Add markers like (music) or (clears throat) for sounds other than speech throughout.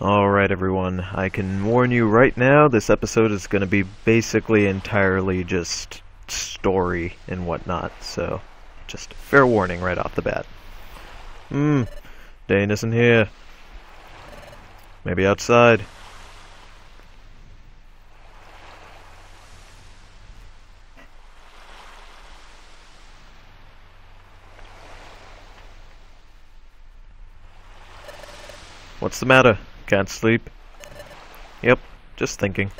Alright everyone, I can warn you right now, this episode is going to be basically entirely just story and whatnot, so just fair warning right off the bat. Hmm, Dane isn't here. Maybe outside. What's the matter? Can't sleep? Yep, just thinking.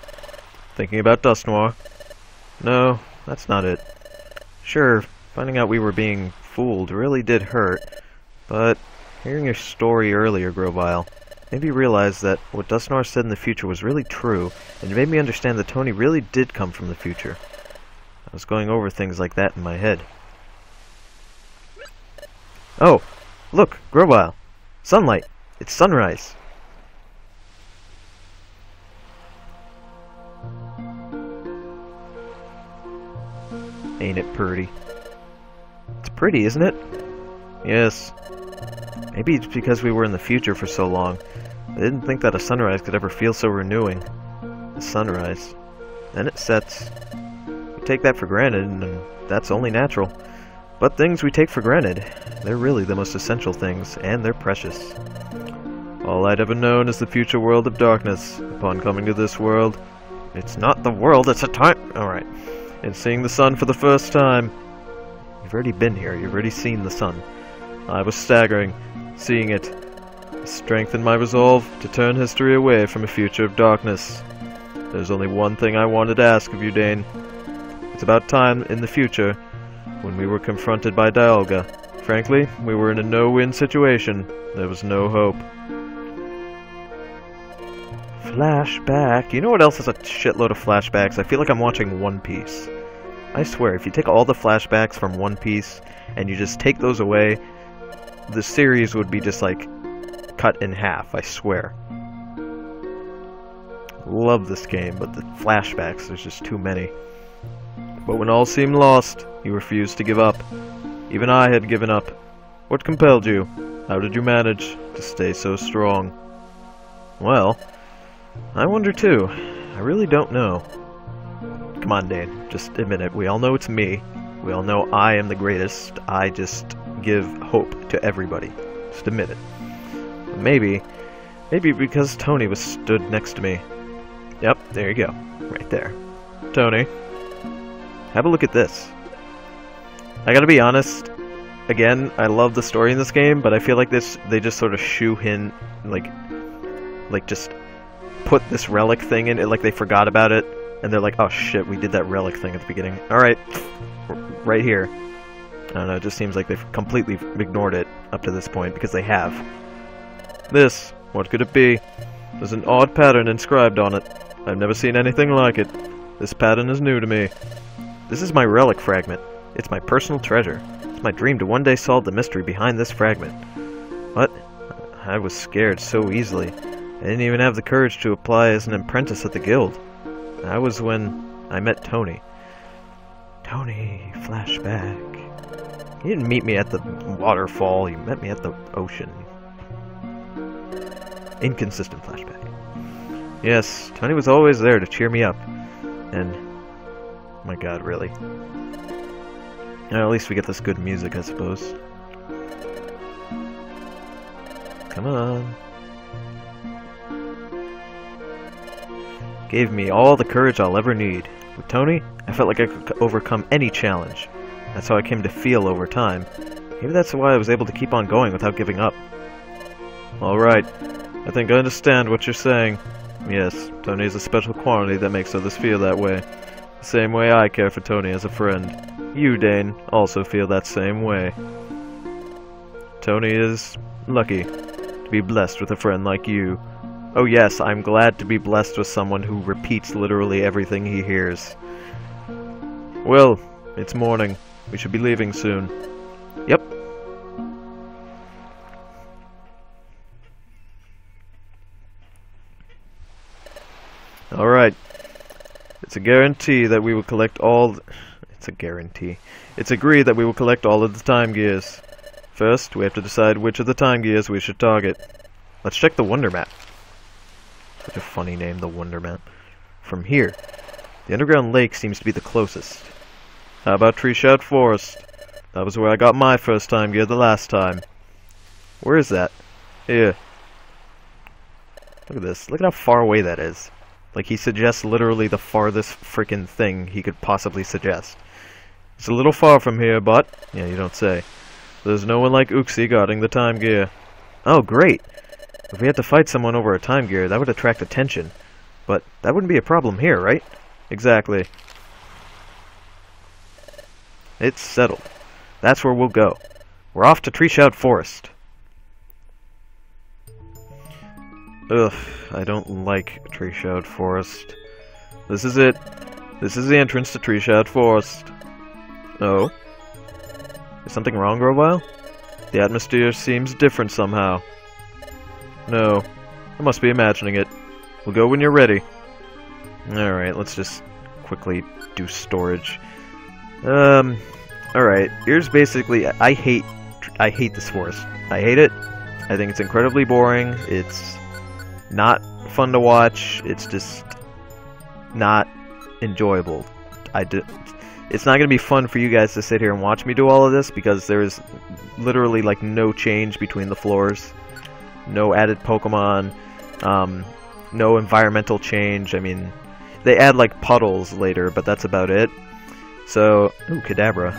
Thinking about Dusknoir. No, that's not it. Sure, finding out we were being fooled really did hurt, but hearing your story earlier, Grovyle, made me realize that what Dusknoir said in the future was really true, and it made me understand that Tony really did come from the future. I was going over things like that in my head. Oh, look, Grovyle. Sunlight! It's sunrise! Ain't it pretty? It's pretty, isn't it? Yes. Maybe it's because we were in the future for so long. I didn't think that a sunrise could ever feel so renewing. A sunrise. Then it sets. We take that for granted, and that's only natural. But things we take for granted, they're really the most essential things, and they're precious. All I'd ever known is the future world of darkness. Upon coming to this world, it's not the world, it's a time... Alright. And seeing the sun for the first time. You've already been here, you've already seen the sun. I was staggering, seeing it. Strengthened my resolve to turn history away from a future of darkness. There's only one thing I wanted to ask of you, Dane. It's about time in the future, when we were confronted by Dialga. Frankly, we were in a no-win situation. There was no hope. Flashback. You know what else has a shitload of flashbacks? I feel like I'm watching One Piece. I swear, if you take all the flashbacks from One Piece and you just take those away, the series would be just like cut in half, I swear. Love this game, but the flashbacks, there's just too many. But when all seemed lost, you refused to give up. Even I had given up. What compelled you? How did you manage to stay so strong? Well, I wonder too. I really don't know. Come on, Dane. Just admit it. We all know it's me. We all know I am the greatest. I just give hope to everybody. Just admit it. Maybe, maybe because Tony was stood next to me. Yep, there you go. Right there. Tony, have a look at this. I gotta be honest, again, I love the story in this game, but I feel like this they just sort of shoe in like like just put this relic thing in it like they forgot about it and they're like, "Oh shit, we did that relic thing at the beginning." All right. Right here. I don't know, it just seems like they've completely ignored it up to this point because they have. This, what could it be? There's an odd pattern inscribed on it. I've never seen anything like it. This pattern is new to me. This is my relic fragment. It's my personal treasure. It's my dream to one day solve the mystery behind this fragment. What? I was scared so easily. I didn't even have the courage to apply as an apprentice at the guild. That was when I met Tony. Tony, flashback. You didn't meet me at the waterfall, you met me at the ocean. Inconsistent flashback. Yes, Tony was always there to cheer me up. And, my god, really. Well, at least we get this good music, I suppose. Come on. Gave me all the courage I'll ever need. With Tony, I felt like I could overcome any challenge. That's how I came to feel over time. Maybe that's why I was able to keep on going without giving up. Alright, I think I understand what you're saying. Yes, Tony is a special quality that makes others feel that way. The same way I care for Tony as a friend. You, Dane, also feel that same way. Tony is lucky to be blessed with a friend like you. Oh yes, I'm glad to be blessed with someone who repeats literally everything he hears. Well, it's morning. We should be leaving soon. Yep. Alright. It's a guarantee that we will collect all... It's a guarantee. It's agreed that we will collect all of the time gears. First, we have to decide which of the time gears we should target. Let's check the wonder map. Such a funny name, the Wonderman. From here. The underground lake seems to be the closest. How about Treeshroud Forest? That was where I got my first time gear the last time. Where is that? Here. Look at this. Look at how far away that is. Like, he suggests literally the farthest freaking thing he could possibly suggest. It's a little far from here, but... Yeah, you don't say. There's no one like Uxie guarding the time gear. Oh, great! If we had to fight someone over a time gear, that would attract attention. But that wouldn't be a problem here, right? Exactly. It's settled. That's where we'll go. We're off to Treeshroud Forest. Ugh, I don't like Treeshroud Forest. This is it. This is the entrance to Treeshroud Forest. Oh? Is something wrong, Grovyle? The atmosphere seems different somehow. No, I must be imagining it. We'll go when you're ready. Alright, let's just quickly do storage. Um, alright, here's basically, I hate, I hate this forest. I hate it. I think it's incredibly boring. It's not fun to watch. It's just not enjoyable. I did. It's not going to be fun for you guys to sit here and watch me do all of this because there's literally like no change between the floors, no added Pokemon, um, no environmental change. I mean, they add like puddles later, but that's about it. So, ooh, Kadabra,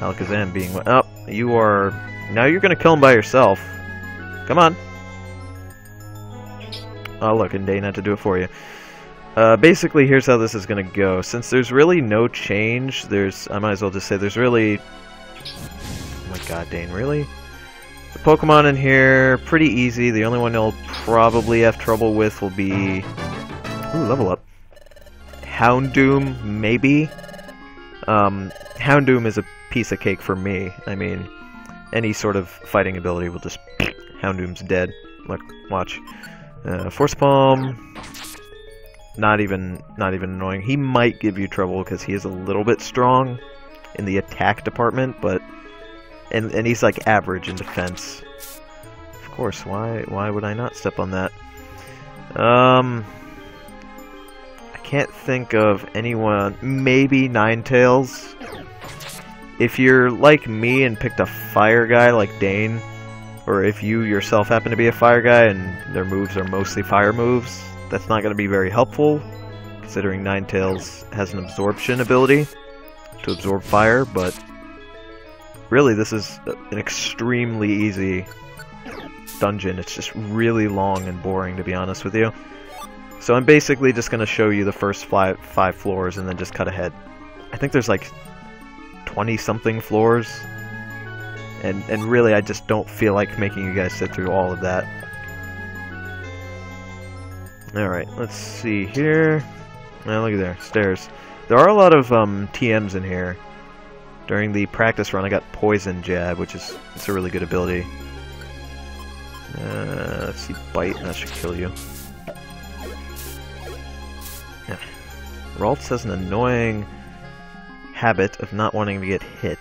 Alakazam being oh, you are now you're to kill him by yourself. Come on. Oh, look, and Dane had to do it for you. Uh, basically, here's how this is to go. Since there's really no change, there's... I might as well just say there's really... Oh my god, Dane, really? Pokemon in here, pretty easy. The only one you'll probably have trouble with will be... Ooh, level up. Houndoom, maybe? Um, Houndoom is a piece of cake for me. I mean, any sort of fighting ability will just... (clears throat) Houndoom's dead. Look, watch. Uh, Force Palm, not even not even annoying. He might give you trouble because he is a little bit strong in the attack department, but and and he's like average in defense. Of course, why why would I not step on that? Um, I can't think of anyone. Maybe Ninetales. If you're like me and picked a fire guy like Dane, or if you yourself happen to be a fire guy and their moves are mostly fire moves, that's not going to be very helpful, considering Ninetales has an absorption ability to absorb fire, but really this is an extremely easy dungeon. It's just really long and boring, to be honest with you. So I'm basically just going to show you the first five, five floors and then just cut ahead. I think there's like 20-something floors, and, and really, I just don't feel like making you guys sit through all of that. Alright, let's see here. Oh, look at there, stairs. There are a lot of um, TMs in here. During the practice run, I got Poison Jab, which is it's a really good ability. Uh, let's see, Bite, that should kill you. Yeah. Ralts has an annoying habit of not wanting to get hit.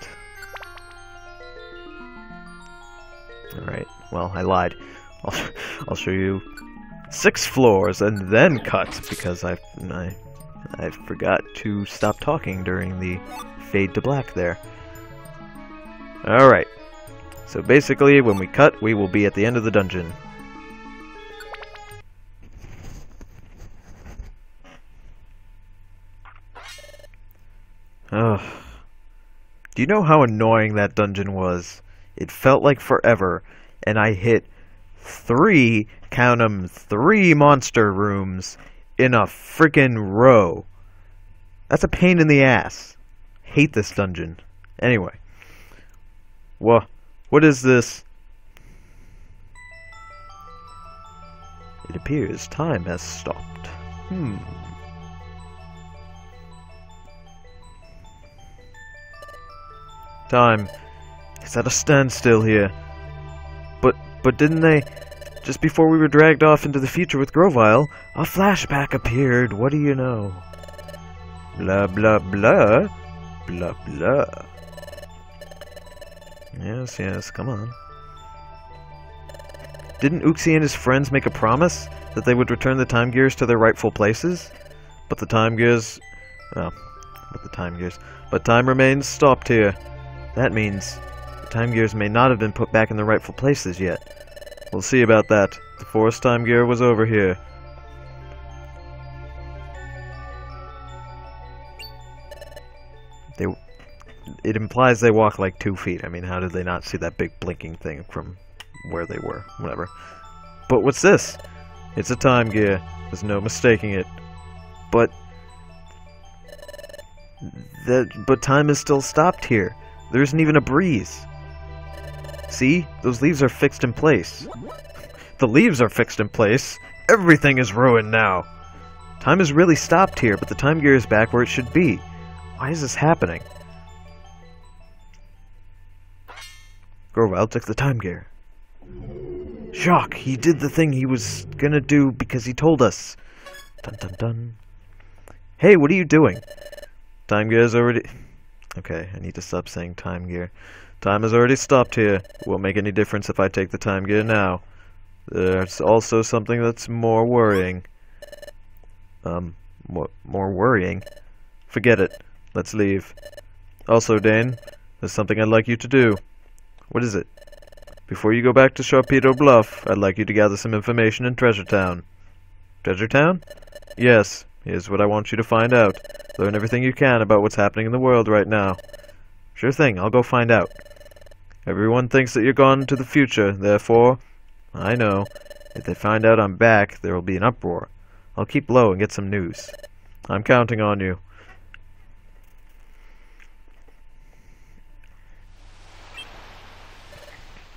Alright, well, I lied. I'll, (laughs) I'll show you six floors and then cut, because I, I, I forgot to stop talking during the fade to black there. Alright, so basically when we cut, we will be at the end of the dungeon. Ugh. Do you know how annoying that dungeon was? It felt like forever, and I hit three, count 'em, three monster rooms in a freaking row. That's a pain in the ass. Hate this dungeon. Anyway. Well, What is this? It appears time has stopped. Hmm. Time is at a standstill here. But, but didn't they... Just before we were dragged off into the future with Grovyle, a flashback appeared. What do you know? Blah, blah, blah. Blah, blah. Yes, yes, come on. Didn't Uxie and his friends make a promise that they would return the Time Gears to their rightful places? But the Time Gears... Well, but the Time Gears... But time remains stopped here. That means the Time Gears may not have been put back in their rightful places yet. We'll see about that. The Forest Time Gear was over here. They... It implies they walk like two feet. I mean, how did they not see that big blinking thing from where they were? Whatever. But what's this? It's a time gear. There's no mistaking it. But that but time is still stopped here. There isn't even a breeze. See? Those leaves are fixed in place. The leaves are fixed in place. Everything is ruined now. Time has really stopped here, but the time gear is back where it should be. Why is this happening? Grovyle took the time gear. Shock! He did the thing he was gonna do because he told us. Dun dun dun. Hey, what are you doing? Time gear is already... Okay, I need to stop saying time gear. Time has already stopped here. It won't make any difference if I take the time gear now. There's also something that's more worrying. Um, more, more worrying? Forget it. Let's leave. Also, Dane, there's something I'd like you to do. What is it? Before you go back to Sharpedo Bluff, I'd like you to gather some information in Treasure Town. Treasure Town? Yes, here's what I want you to find out. Learn everything you can about what's happening in the world right now. Sure thing, I'll go find out. Everyone thinks that you're gone to the future, therefore, I know, if they find out I'm back, there will be an uproar. I'll keep low and get some news. I'm counting on you.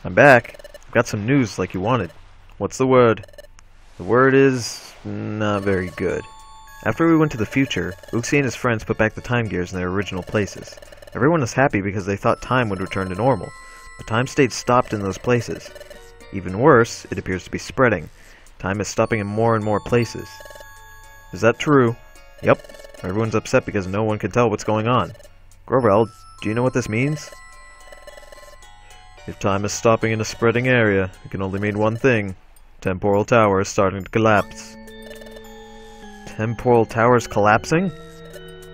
I'm back. I've got some news like you wanted. What's the word? The word is... not very good. After we went to the future, Uxie and his friends put back the time gears in their original places. Everyone was happy because they thought time would return to normal, but time stayed stopped in those places. Even worse, it appears to be spreading. Time is stopping in more and more places. Is that true? Yep. Everyone's upset because no one can tell what's going on. Grovyle, do you know what this means? If time is stopping in a spreading area, it can only mean one thing. Temporal Tower is starting to collapse. Temporal Tower is collapsing?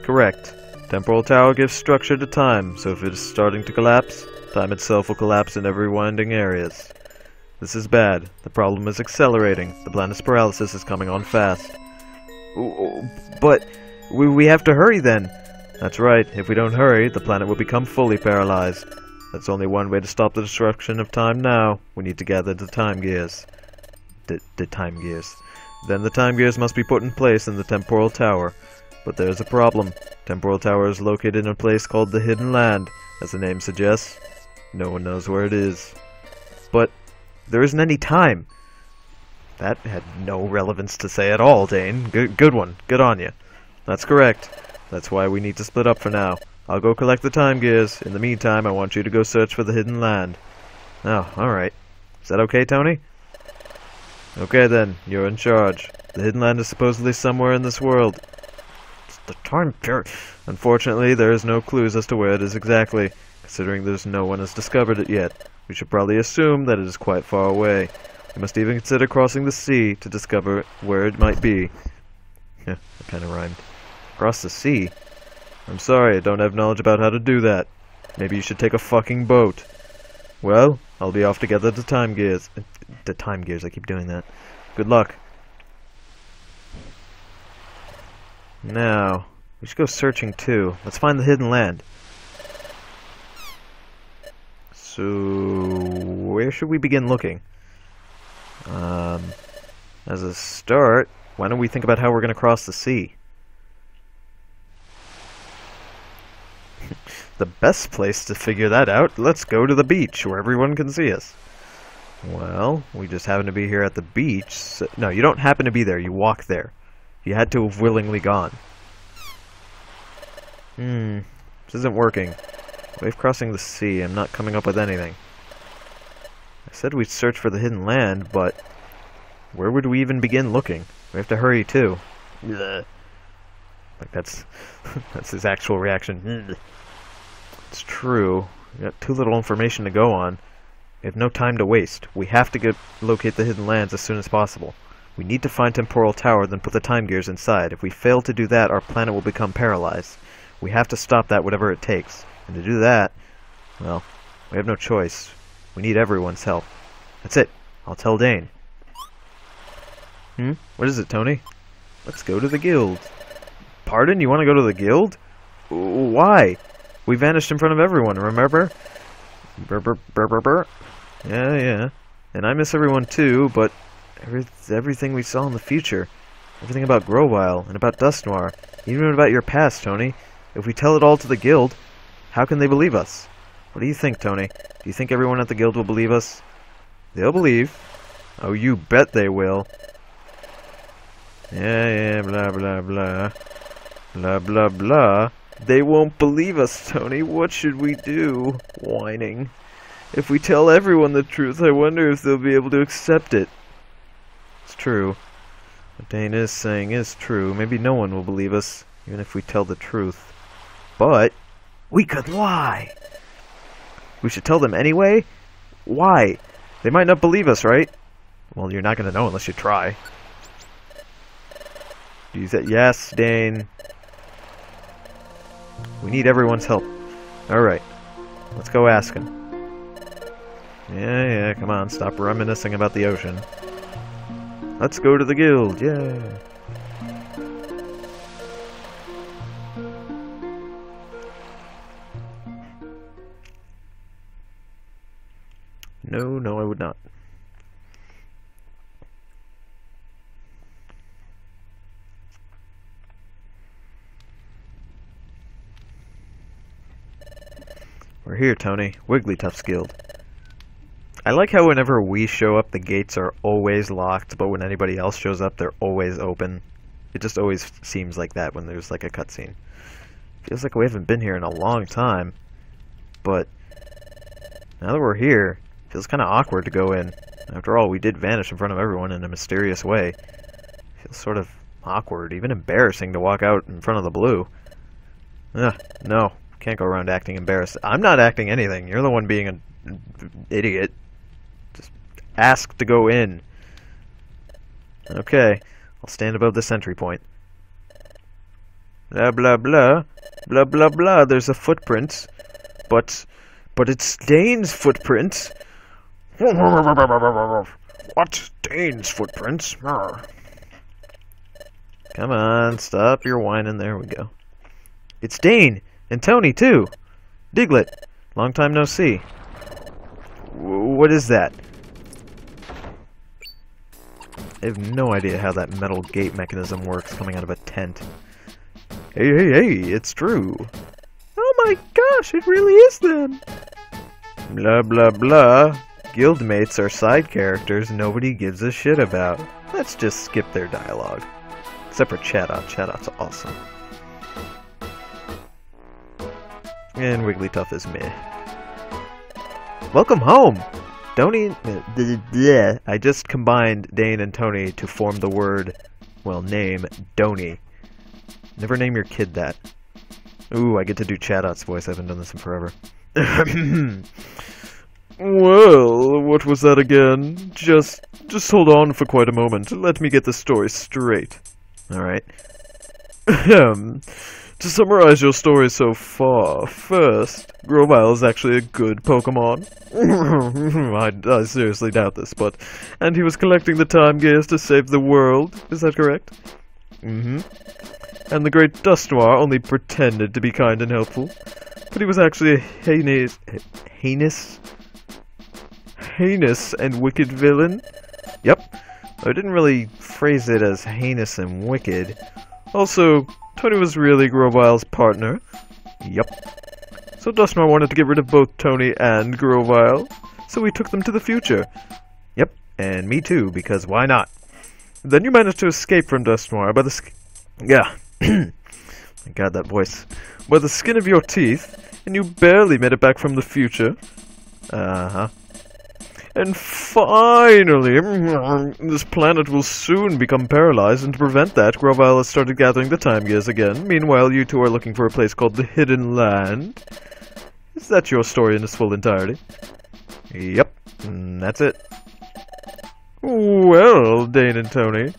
Correct. Temporal Tower gives structure to time, so if it is starting to collapse, time itself will collapse in every winding areas. This is bad. The problem is accelerating. The planet's paralysis is coming on fast. But we, we have to hurry then. That's right. If we don't hurry, the planet will become fully paralyzed. That's only one way to stop the destruction of time now. We need to gather the time gears. D the time gears. Then the time gears must be put in place in the temporal tower. But there's a problem. Temporal tower is located in a place called the Hidden Land, as the name suggests. No one knows where it is. But there isn't any time. That had no relevance to say at all, Dane. Good, good one. Good on you. That's correct. That's why we need to split up for now. I'll go collect the time gears. In the meantime, I want you to go search for the hidden land. Oh, alright. Is that okay, Tony? Okay then, you're in charge. The hidden land is supposedly somewhere in this world. The time period. Unfortunately, there is no clues as to where it is exactly, considering there's no one has discovered it yet. We should probably assume that it is quite far away. We must even consider crossing the sea to discover where it might be. Yeah, (laughs) that kind of rhymed. Cross the sea? I'm sorry, I don't have knowledge about how to do that. Maybe you should take a fucking boat. Well, I'll be off together to gather the time gears. The time gears, I keep doing that. Good luck. Now, we should go searching too. Let's find the hidden land. So, where should we begin looking? Um, as a start, why don't we think about how we're going to cross the sea? (laughs) the best place to figure that out, let's go to the beach where everyone can see us. Well, we just happen to be here at the beach. So, no, you don't happen to be there. You walk there. You had to have willingly gone. Hmm. This isn't working. Wave crossing the sea. I'm not coming up with anything. I said we'd search for the hidden land, but where would we even begin looking? We have to hurry too. Like that's (laughs) that's his actual reaction. It's true. We got too little information to go on. We have no time to waste. We have to get locate the hidden lands as soon as possible. We need to find Temporal Tower, then put the time gears inside. If we fail to do that, our planet will become paralyzed. We have to stop that whatever it takes. And to do that, well, we have no choice. We need everyone's help. That's it. I'll tell Dane. Hmm? What is it, Tony? Let's go to the guild. Pardon? You want to go to the guild? Why? We vanished in front of everyone, remember? Brr, brr, brr, brr, brr. Yeah, yeah. And I miss everyone too, but every, everything we saw in the future, everything about Grovyle and about Dusknoir, even about your past, Tony, if we tell it all to the guild, how can they believe us? What do you think, Tony? Do you think everyone at the guild will believe us? They'll believe. Oh, you bet they will. Yeah, yeah, blah, blah, blah. Blah, blah, blah. They won't believe us, Tony. What should we do? Whining. If we tell everyone the truth, I wonder if they'll be able to accept it. True. What Dane is saying is true. Maybe no one will believe us, even if we tell the truth. But, we could lie! We should tell them anyway? Why? They might not believe us, right? Well, you're not to know unless you try. You said yes, Dane. We need everyone's help. Alright. Let's go ask him. Yeah, yeah, come on, stop reminiscing about the ocean. Let's go to the guild, yeah. No, no, I would not. We're here, Tony. Wigglytuff's Guild. I like how whenever we show up, the gates are always locked, but when anybody else shows up, they're always open. It just always seems like that when there's like a cutscene. Feels like we haven't been here in a long time, but now that we're here, it feels kind of awkward to go in. After all, we did vanish in front of everyone in a mysterious way. Feels sort of awkward, even embarrassing to walk out in front of the blue. Ugh, no, can't go around acting embarrassed. I'm not acting anything. You're the one being an idiot. Ask to go in. Okay, I'll stand above the sentry point. Blah blah blah. Blah blah blah. There's a footprint. But but it's Dane's footprint. What? Dane's footprints? Come on, stop your whining. There we go. It's Dane! And Tony, too! Diglett! Long time no see. W what is that? I have no idea how that metal gate mechanism works coming out of a tent. Hey, hey, hey, it's true. Oh my gosh, it really is them! Blah, blah, blah. Guildmates are side characters nobody gives a shit about. Let's just skip their dialogue. Except for Chatot. Uh, Chatot's awesome. And Wigglytuff is meh. Welcome home! Donny... bleh. Uh, I just combined Dane and Tony to form the word, well, name, Donny. Never name your kid that. Ooh, I get to do Chatot's voice. I haven't done this in forever. (coughs) well, what was that again? Just, just hold on for quite a moment. Let me get the story straight. Alright. Ahem. (coughs) Um, To summarize your story so far, first, Grovyle is actually a good Pokemon. (laughs) I, I seriously doubt this, but... And he was collecting the time gears to save the world, is that correct? Mm-hmm. And the great Dusknoir only pretended to be kind and helpful. But he was actually a heinous... heinous? Heinous and wicked villain? Yep. I didn't really phrase it as heinous and wicked. Also, Tony was really Grovyle's partner. Yup. So Dust wanted to get rid of both Tony and Grovyle, so we took them to the future. Yep, and me too, because why not? Then you managed to escape from Dusknoir by the Yeah. (clears throat) My god, that voice. By the skin of your teeth, and you barely made it back from the future. Uh-huh. And finally, (laughs) this planet will soon become paralyzed, and to prevent that, Grovyle has started gathering the time gears again. Meanwhile, you two are looking for a place called the Hidden Land. Is that your story in its full entirety? Yep. That's it. Well, Dane and Tony.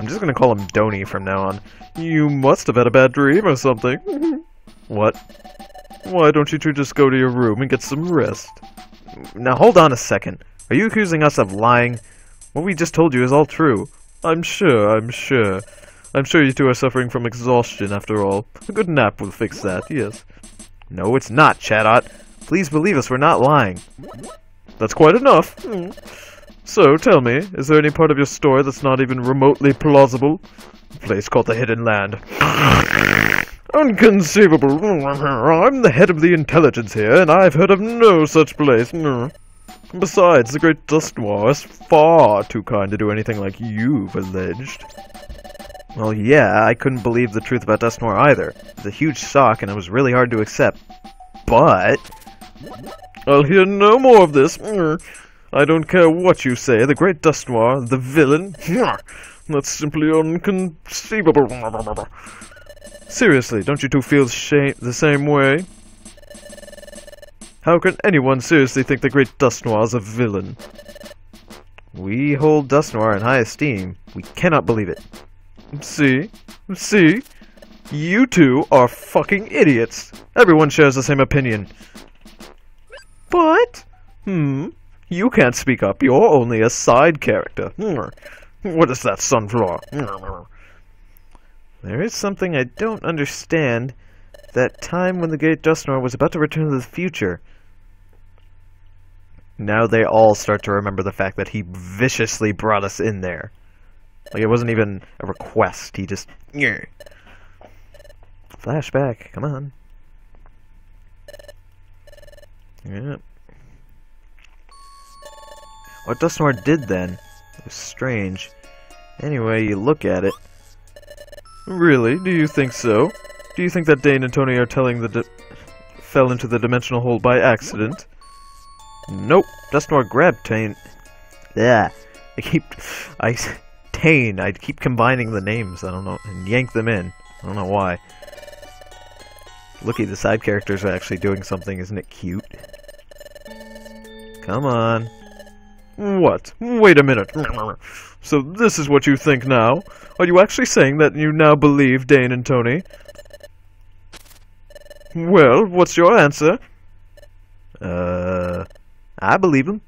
I'm just gonna call him Donny from now on. You must have had a bad dream or something. (laughs) what? Why don't you two just go to your room and get some rest? Now hold on a second. Are you accusing us of lying? What we just told you is all true. I'm sure, I'm sure. I'm sure you two are suffering from exhaustion after all. A good nap will fix that, yes. No, it's not, Chatot. Please believe us, we're not lying. That's quite enough. So, tell me, is there any part of your story that's not even remotely plausible? A place called the Hidden Land. (laughs) Unconceivable. I'm the head of the intelligence here, and I've heard of no such place. Besides, the Great Dust is far too kind to do anything like you've alleged. Well, yeah, I couldn't believe the truth about Dust either. It was a huge shock, and it was really hard to accept. But... I'll hear no more of this. I don't care what you say, the Great Dust the villain. (laughs) That's simply inconceivable. Seriously, don't you two feel the same way? How can anyone seriously think the Great Dusknoir is a villain? We hold Dusknoir in high esteem. We cannot believe it. See? See? You two are fucking idiots. Everyone shares the same opinion. But, hmm, you can't speak up. You're only a side character. What is that, Sunflora? There is something I don't understand. That time when the Great Dust was about to return to the future. Now they all start to remember the fact that he viciously brought us in there. Like, it wasn't even a request. He just... Yeah. Flashback. Come on. Yep. What Dust did then was strange. Anyway, you look at it. Really? Do you think so? Do you think that Dane and Tony are telling the fell into the dimensional hole by accident? Nope. Noir grabbed Tane. Yeah. I keep... I... Tane. I keep combining the names. I don't know. And yank them in. I don't know why. Looky, the side characters are actually doing something. Isn't it cute? Come on. What? Wait a minute. So this is what you think now? Are you actually saying that you now believe Dane and Tony? Well, what's your answer? Uh, I believe him.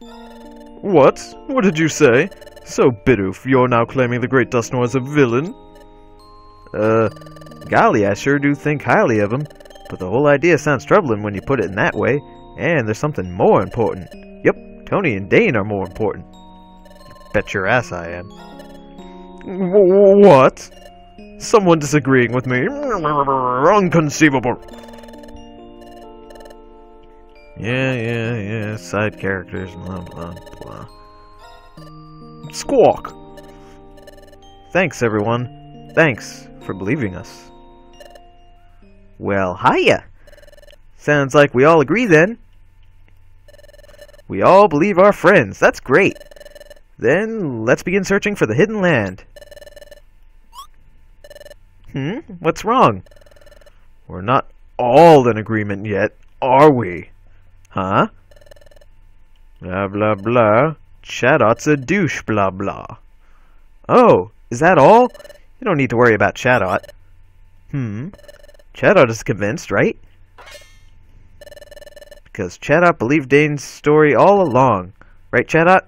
What? What did you say? So, Bidoof, you're now claiming the Great Dusknoir is a villain? Uh, golly, I sure do think highly of him. But the whole idea sounds troubling when you put it in that way. And there's something more important. Yep, Tony and Dane are more important. Bet your ass I am. W what? Someone disagreeing with me? Unconceivable. Yeah, yeah, yeah, side characters, blah, blah, blah. Squawk! Thanks, everyone. Thanks for believing us. Well, hiya! Sounds like we all agree then. We all believe our friends. That's great. Then, let's begin searching for the hidden land. Hmm? What's wrong? We're not all in agreement yet, are we? Huh? Blah blah blah. Chatot's a douche, blah blah. Oh, is that all? You don't need to worry about Chatot. Hmm. Chatot is convinced, right? because Chatot believed Dane's story all along. Right, Chatot?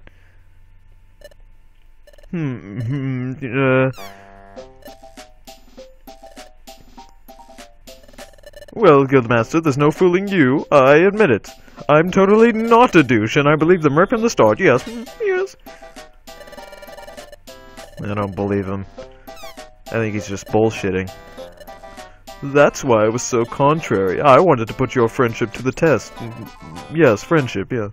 Hmm, hmm, uh... Well, Guildmaster, there's no fooling you. I admit it. I'm totally not a douche, and I believe the Merc from the start. Yes, yes. I don't believe him. I think he's just bullshitting. That's why I was so contrary. I wanted to put your friendship to the test. Yes, friendship, yeah.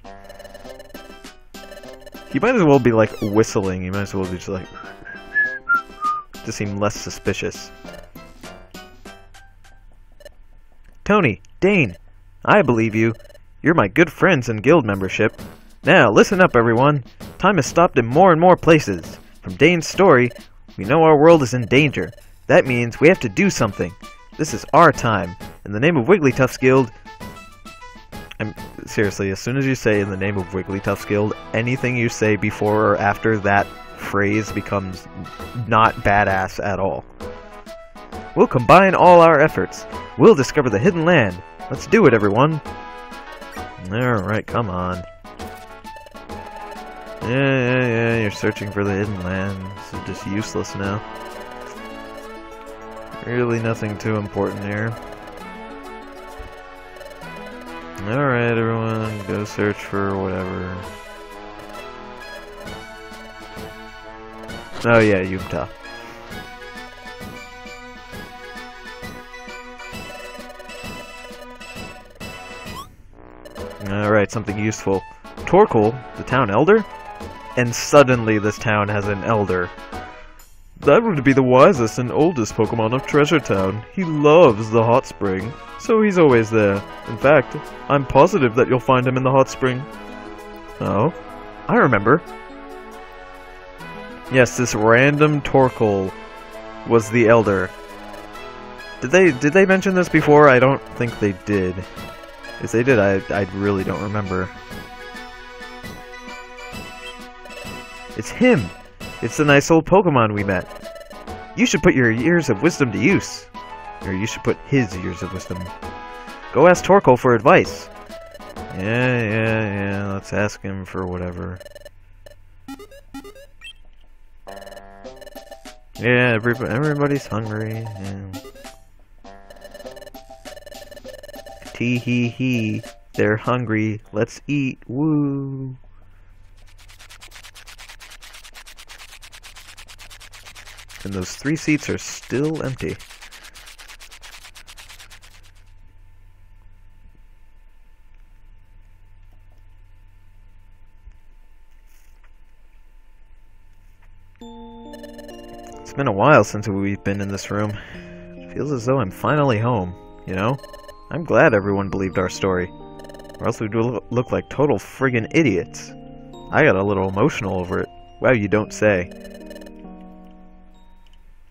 He might as well be, like, whistling. you might as well be just, like... (laughs) To seem less suspicious. Tony, Dane, I believe you. You're my good friends in guild membership. Now, listen up, everyone. Time has stopped in more and more places. From Dane's story, we know our world is in danger. That means we have to do something. This is our time. In the name of Wigglytuff's Guild, I'm seriously, as soon as you say in the name of Wigglytuff's Guild, anything you say before or after that phrase becomes not badass at all. We'll combine all our efforts. We'll discover the hidden land. Let's do it, everyone. Alright, come on. Yeah, yeah, yeah, you're searching for the hidden land. This is just useless now. Really nothing too important here. Alright, everyone, go search for whatever. Oh yeah, Yumta. Alright, something useful. Torkoal, the town elder? And suddenly this town has an elder. That would be the wisest and oldest Pokemon of Treasure Town. He loves the hot spring, so he's always there. In fact, I'm positive that you'll find him in the hot spring. Oh? I remember. Yes, this random Torkoal was the Elder. Did they did they mention this before? I don't think they did. If they did, I, I really don't remember. It's him! It's the nice old Pokemon we met. You should put your years of wisdom to use. Or you should put his years of wisdom. Go ask Torkoal for advice. Yeah, yeah, yeah, let's ask him for whatever. Yeah, everybody, everybody's hungry. Yeah. Tee hee hee, they're hungry, let's eat, woo! And those three seats are still empty. It's been a while since we've been in this room. Feels as though I'm finally home, you know? I'm glad everyone believed our story. Or else we'd look like total friggin' idiots. I got a little emotional over it. Wow, you don't say.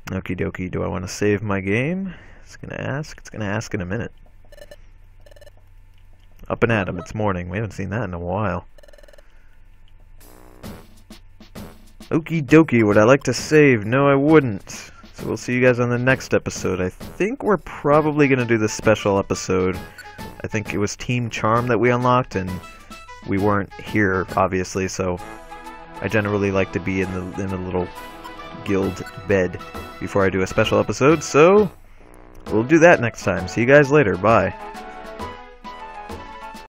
Okie dokie, do I want to save my game? It's gonna ask. It's gonna ask in a minute. Up and at 'em, it's morning. We haven't seen that in a while. Okie dokie, would I like to save? No, I wouldn't. So we'll see you guys on the next episode. I think we're probably gonna do this special episode. I think it was Team Charm that we unlocked, and we weren't here, obviously, so I generally like to be in the in the little guild bed before I do a special episode, so we'll do that next time. See you guys later. Bye.